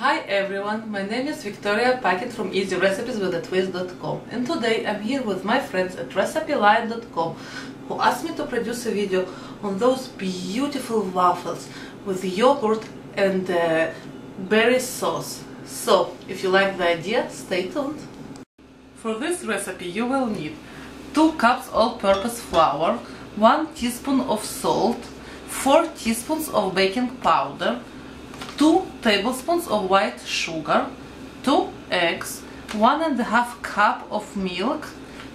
Hi everyone, my name is Victoria Paikin from easyrecipeswithatwist.com and today I'm here with my friends at recipelion.com who asked me to produce a video on those beautiful waffles with yogurt and uh, berry sauce. So, if you like the idea, stay tuned. For this recipe you will need 2 cups all-purpose flour, 1 teaspoon of salt, 4 teaspoons of baking powder, 2 tablespoons of white sugar, 2 eggs, 1 and a half cup of milk,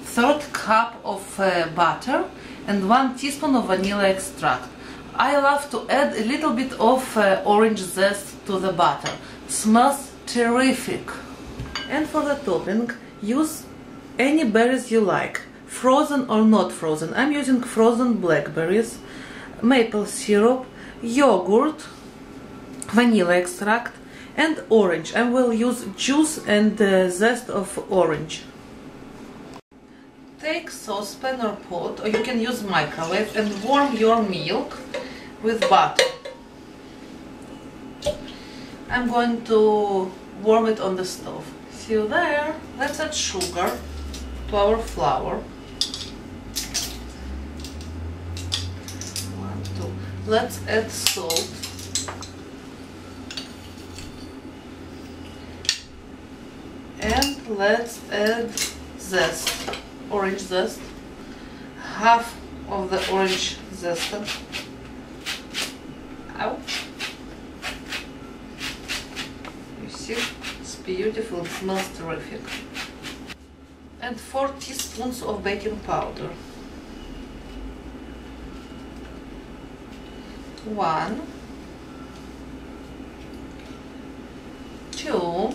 third cup of uh, butter and 1 teaspoon of vanilla extract. I love to add a little bit of uh, orange zest to the butter. Smells terrific. And for the topping, use any berries you like, frozen or not frozen. I'm using frozen blackberries, maple syrup, yogurt, vanilla extract and orange. I will use juice and uh, zest of orange. Take saucepan or pot or you can use microwave and warm your milk with butter. I'm going to warm it on the stove. See you there. Let's add sugar to our flour. One, two. Let's add salt. And let's add zest, orange zest. Half of the orange zest. Ow. You see, it's beautiful, it smells terrific. And 4 teaspoons of baking powder. One, two,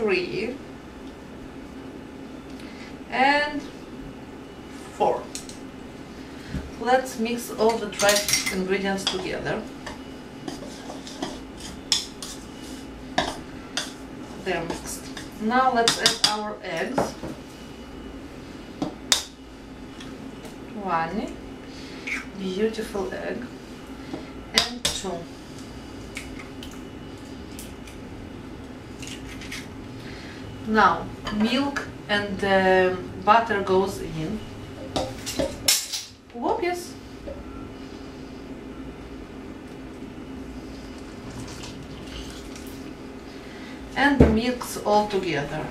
three, and four. Let's mix all the dry ingredients together. They're mixed. Now let's add our eggs. One beautiful egg and two. Now milk and uh, butter goes in. Whoop, yes. And mix all together.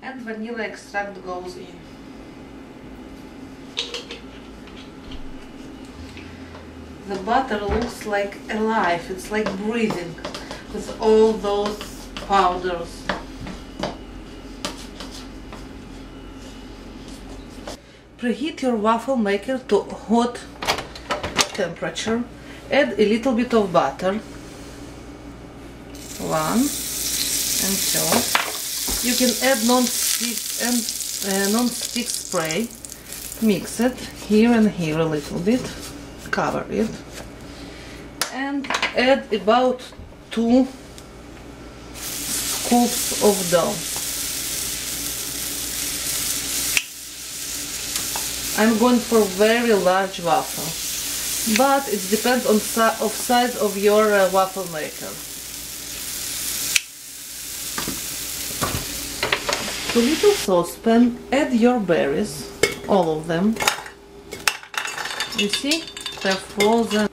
And vanilla extract goes in. The butter looks like alive, it's like breathing with all those powders. Preheat your waffle maker to hot temperature. Add a little bit of butter. One and two. You can add non-stick and uh, non-stick spray. Mix it here and here a little bit. Cover it. And add about two scoops of dough. I'm going for very large waffle, but it depends on si of size of your uh, waffle maker. To little saucepan, add your berries, all of them. You see, they're frozen.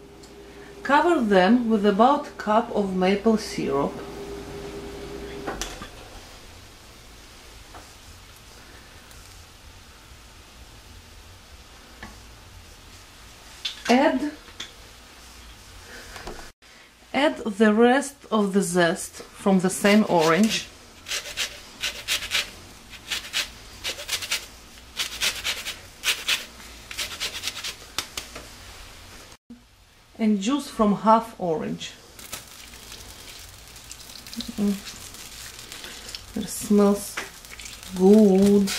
Cover them with about a cup of maple syrup. Add add the rest of the zest from the same orange. And juice from half orange. Mm. It smells good.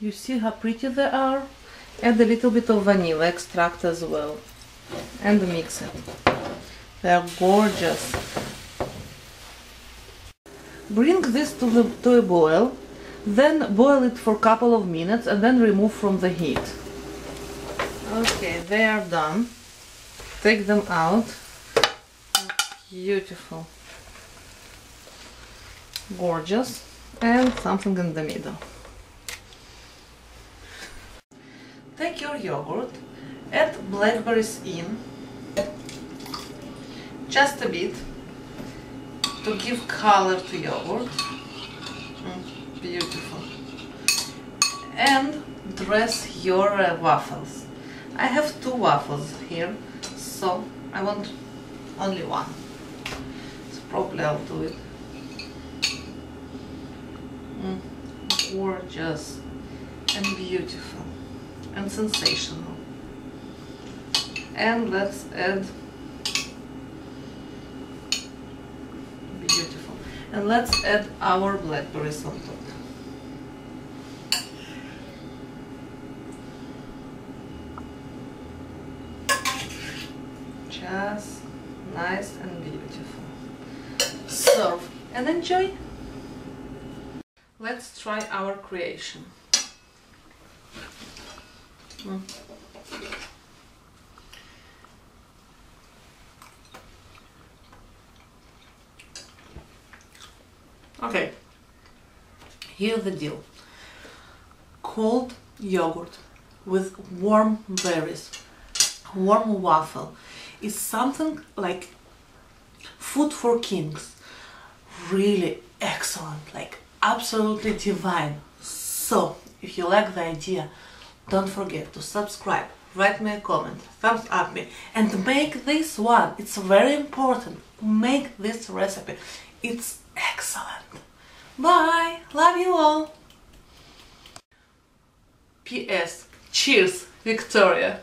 You see how pretty they are? Add a little bit of vanilla extract as well and mix it. They are gorgeous. bring this to, the, to a boil, then boil it for a couple of minutes and then remove from the heat. Okay, they are done. Take them out. Beautiful. Gorgeous. And something in the middle. Take your yogurt, add blackberries in, just a bit, to give color to yogurt. Beautiful. And dress your uh, waffles. I have two waffles here, so I want only one. So probably I'll do it. Mm, gorgeous and beautiful and sensational. And let's add beautiful. And let's add our blackberries on top. Just nice and beautiful. Serve and enjoy. Let's try our creation. Mm. Okay, here's the deal. Cold yogurt with warm berries, warm waffle is something like food for kings. Really excellent, like absolutely divine. So, if you like the idea, don't forget to subscribe, write me a comment, thumbs up me, and make this one. It's very important. Make this recipe. It's excellent. Bye. Love you all. P.S. Cheers, Victoria.